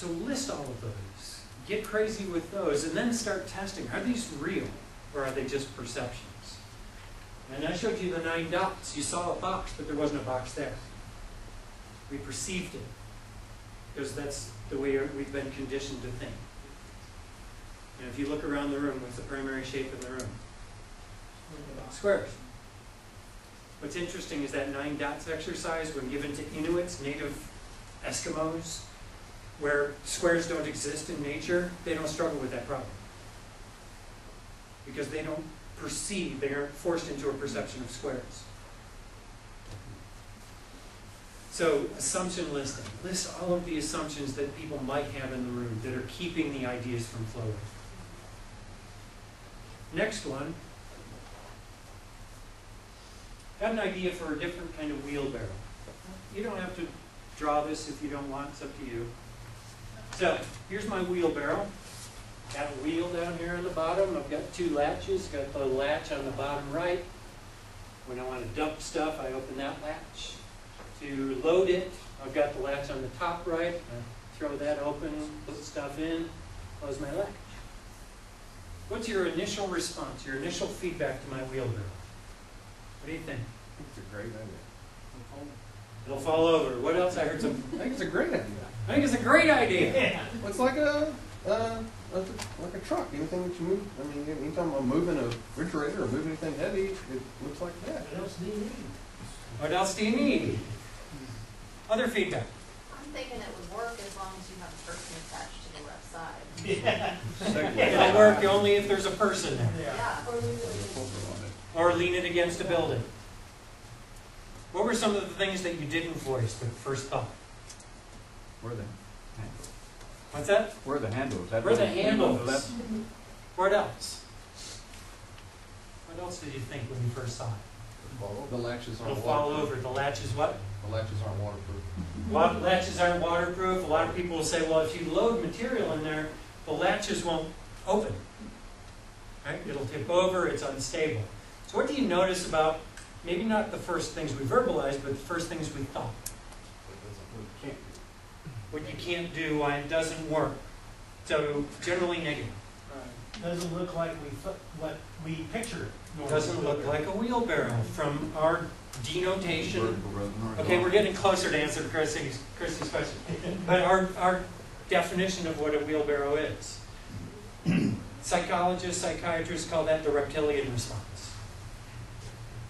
So list all of those. Get crazy with those and then start testing. Are these real or are they just perceptions? And I showed you the nine dots. You saw a box, but there wasn't a box there. We perceived it because that's the way we've been conditioned to think. And if you look around the room, what's the primary shape of the room? Squares. What's interesting is that nine dots exercise, when given to Inuits, native Eskimos, where squares don't exist in nature, they don't struggle with that problem. Because they don't perceive, they aren't forced into a perception of squares. So, assumption listing. List all of the assumptions that people might have in the room that are keeping the ideas from flowing. Next one. Got an idea for a different kind of wheelbarrow. You don't have to draw this if you don't want, it's up to you. So, here's my wheelbarrow. Got a wheel down here on the bottom. I've got two latches. Got the latch on the bottom right. When I want to dump stuff, I open that latch. To load it, I've got the latch on the top right. I throw that open, put stuff in, close my latch. What's your initial response, your initial feedback to my wheelbarrow? What do you think? It's a great idea. It'll fall over. What else? I heard some. I think it's a great idea. I think it's a great idea. It's like a, uh, like a- like a truck. Anything that you move, I mean, anytime I'm moving a refrigerator or moving anything heavy, it looks like that. What else do you need? What else do you need? Other feedback. I'm thinking it would work as long as you have a person attached to the left side. It'll work only if there's a person there. Yeah. Or lean it against a building. What were some of the things that you didn't voice but first thought? Where are the handles? What's that? Where are the handles? That Where are the little thing on the handles? left? What else? What else did you think when you first saw it? The latches aren't It'll aren't fall over. The latches what? The latches aren't waterproof. Wa- Latches aren't waterproof. A lot of people will say, well, if you load material in there, the latches won't open. Right? It'll tip over, it's unstable. So what do you notice about, maybe not the first things we verbalized, but the first things we thought? It can't be. What you can't do, why it doesn't work. So generally negative. Doesn't look like we, fu- what we picture. It doesn't look like a wheelbarrow from our denotation. Vertical rather than Okay, we're getting closer to answer Christie's, Christie's question. But our, our definition of what a wheelbarrow is. Psychologists, psychiatrists call that the reptilian response.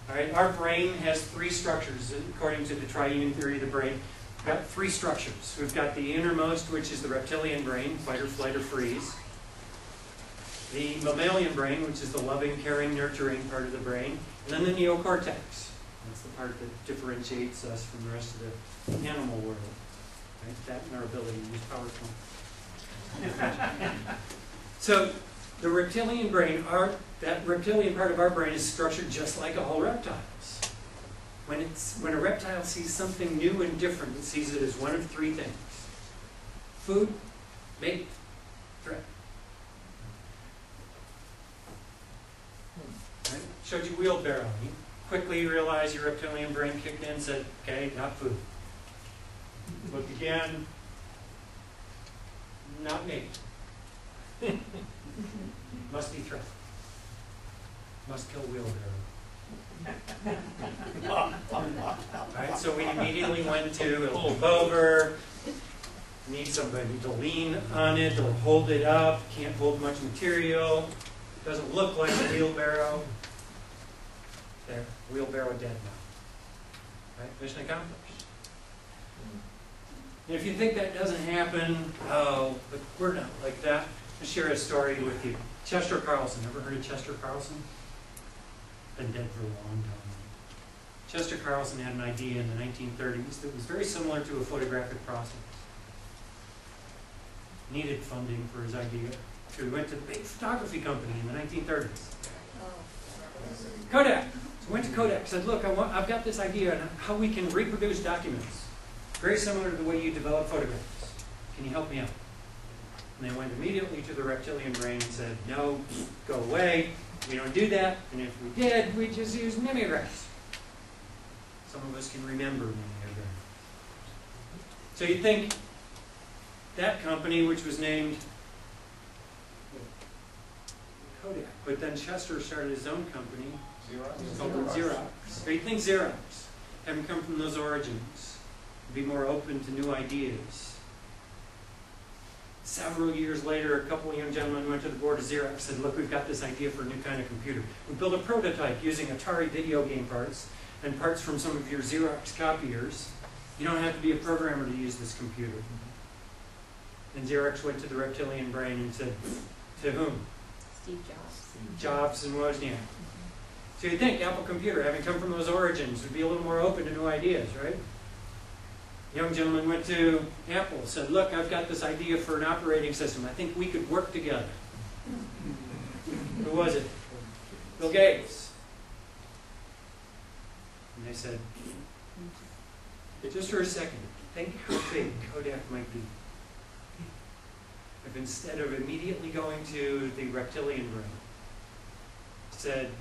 All right, our brain has three structures according to the triune theory of the brain. We've got three structures. We've got the innermost, which is the reptilian brain, fight or flight or freeze. The mammalian brain, which is the loving, caring, nurturing part of the brain. And then the neocortex. That's the part that differentiates us from the rest of the animal world. Right? That and our ability to use PowerPoint. so the reptilian brain, our, that reptilian part of our brain is structured just like all reptiles. When, it's, when a reptile sees something new and different, it sees it as one of three things. Food, mate, threat. Hmm. Right? Showed you wheelbarrow. You quickly realized your reptilian brain kicked in and said, okay, not food. Look again. Not me. Must be threat. Must kill wheelbarrow. Alright, so we immediately went to, it'll flip over, need somebody to lean on it, or hold it up, can't hold much material, doesn't look like a wheelbarrow. There, wheelbarrow dead now. Right, mission accomplished. And if you think that doesn't happen, oh, but we're not like that. I'll share a story with you. Chester Carlson, ever heard of Chester Carlson? Been dead for a long time. Chester Carlson had an idea in the 1930s that was very similar to a photographic process. Needed funding for his idea. So he went to the big photography company in the 1930s. Kodak. So went to Kodak, said, look, I want, I've got this idea on how we can reproduce documents. Very similar to the way you develop photographs. Can you help me out? And they went immediately to the reptilian brain and said, no, go away. We don't do that. And if we did, we just use mimeographs. Some of us can remember mimeographs. So you'd think that company, which was named Kodak, but then Chester started his own company called Xerox. So you think Xerox, having come from those origins, be more open to new ideas. Several years later, a couple of young gentlemen went to the board of Xerox and said, look, we've got this idea for a new kind of computer. We built a prototype using Atari video game parts and parts from some of your Xerox copiers. You don't have to be a programmer to use this computer. And Xerox went to the reptilian brain and said, to whom? Steve Jobs. Jobs and Wozniak. So you'd think Apple Computer, having come from those origins, would be a little more open to new ideas, right? Young gentleman went to Apple, said, look, I've got this idea for an operating system. I think we could work together. Who was it? Bill Gates. They said, just for a second, think how big Kodak might be. If instead of immediately going to the reptilian brain, said,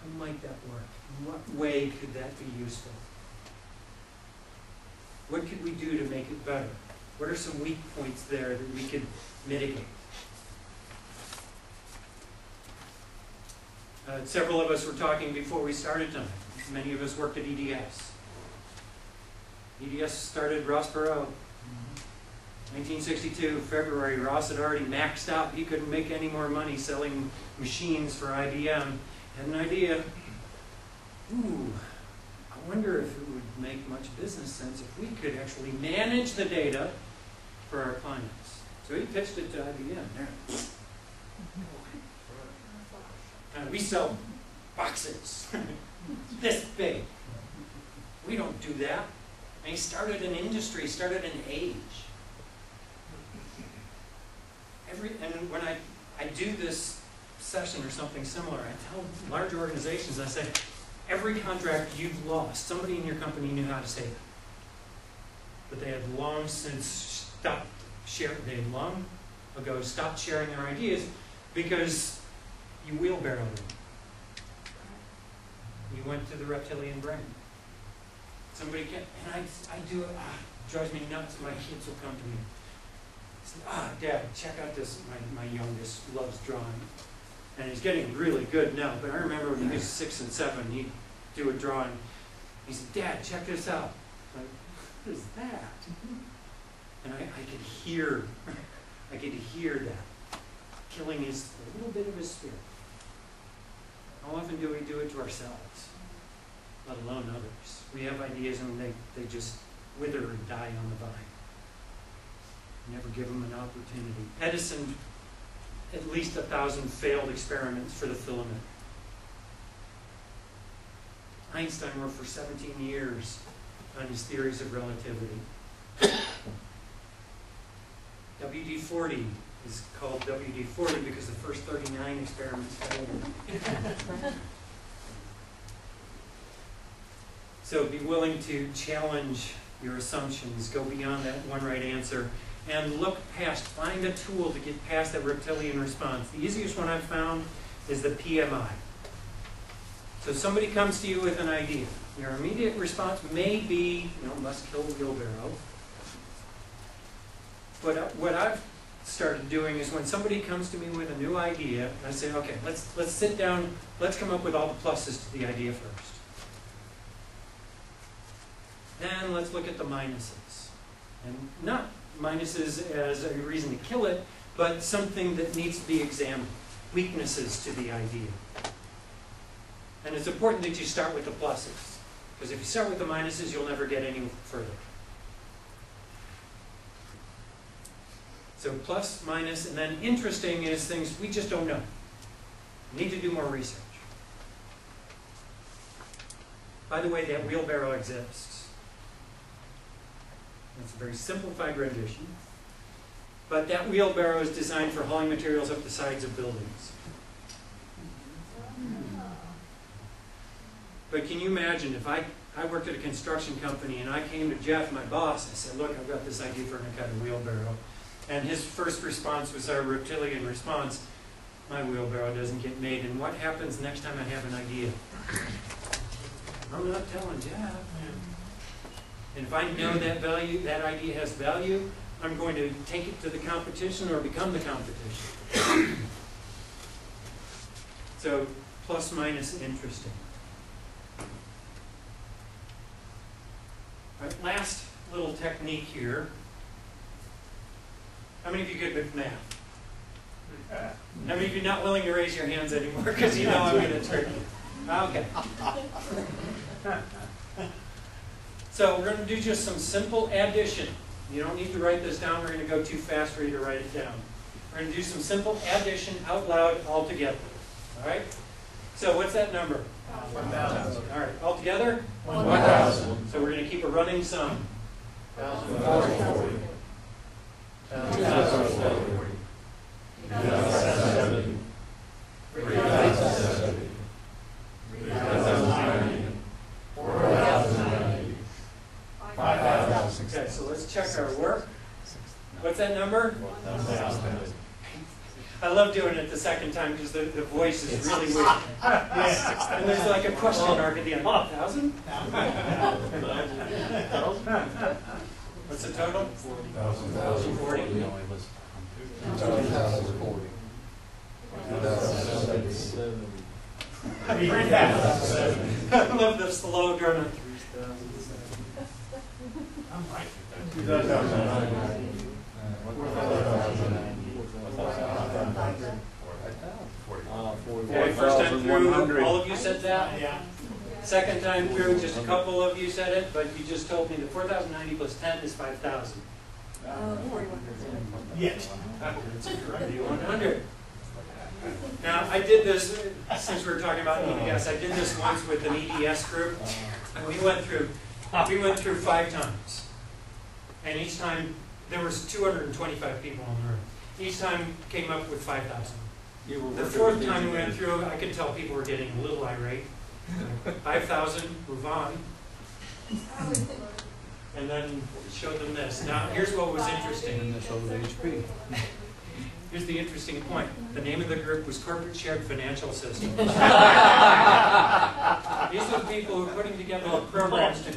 how might that work? In what way could that be useful? What could we do to make it better? What are some weak points there that we could mitigate? Uh, several of us were talking before we started tonight. Many of us worked at EDS. EDS started Ross Perot, 1962, February. Ross had already maxed out. He couldn't make any more money selling machines for IBM. Had an idea. Ooh, I wonder if it would make much business sense if we could actually manage the data for our clients. So he pitched it to IBM. There. We sell boxes this big. We don't do that. And he started an industry, started an age. Every and when I, I do this session or something similar, I tell large organizations, I say, every contract you've lost, somebody in your company knew how to save that. But they had long since stopped sharing, they had long ago stopped sharing their ideas because you wheelbarrowed them. You went to the reptilian brain. Somebody can, and I, I do it, ah, drives me nuts, my kids will come to me. Say, ah, Dad, check out this, my, my youngest loves drawing. And he's getting really good now, but I remember when he was six and seven, he'd do a drawing. He said, Dad, check this out. I'm like, what is that? And I, I could hear, I could hear that, killing his, a little bit of his spirit. How often do we do it to ourselves, let alone others? We have ideas and they, they just wither and die on the vine. We Never give them an opportunity. Edison, at least a thousand failed experiments for the filament. Einstein worked for 17 years on his theories of relativity. WD-40 is called WD-40 because the first 39 experiments failed. So be willing to challenge your assumptions, go beyond that one right answer, and look past, find a tool to get past that reptilian response. The easiest one I've found is the PMI. So somebody comes to you with an idea. Your immediate response may be, you know, must kill the wheelbarrow. But uh, what I've started doing is when somebody comes to me with a new idea, I say, okay, let's, let's sit down, let's come up with all the pluses to the idea first. Then let's look at the minuses. And not minuses as a reason to kill it, but something that needs to be examined. Weaknesses to the idea. And it's important that you start with the pluses. Because if you start with the minuses, you'll never get any further. So plus, minus, and then interesting is things we just don't know. We need to do more research. By the way, that wheelbarrow exists. It's a very simplified rendition. But that wheelbarrow is designed for hauling materials up the sides of buildings. But can you imagine if I, I worked at a construction company and I came to Jeff, my boss, I said, look, I've got this idea for a kind of wheelbarrow. And his first response was our reptilian response, my wheelbarrow doesn't get made. And what happens next time I have an idea? I'm not telling Jeff. And if I know that value, that idea has value, I'm going to take it to the competition or become the competition. So plus minus interesting. Right, last little technique here. How many of you good with math? How many of you not willing to raise your hands anymore because you know I'm going to turn you? Okay. So we're going to do just some simple addition. You don't need to write this down. We're going to go too fast for you to write it down. We're going to do some simple addition out loud all together. All right? So what's that number? One thousand. All right, all together? One thousand. So we're going to keep a running sum. Five thousand. Okay, so let's check our work. What's that number? I love doing it the second time because the, the voice is really weird. Yeah. And there's like a question mark at the end. Oh, One thousand? What's the total? Forty. Three thousand. I love the slow German. I'm right. Okay, first time through, all of you said that. Yeah. Second time through, just a couple of you said it, but you just told me that four thousand ninety plus ten is five thousand. Uh, yes. One hundred. Now, I did this, since we're talking about EDS, I did this once with an EDS group. And we went through, we went through five times. And each time, there was two hundred and twenty-five people in the room. Each time came up with five thousand. The fourth time we went through, I could tell people were getting a little irate. Five thousand, move on. And then showed them this. Now, here's what was interesting. Here's the interesting point. The name of the group was Corporate Shared Financial System. These are the people who are putting together the programs to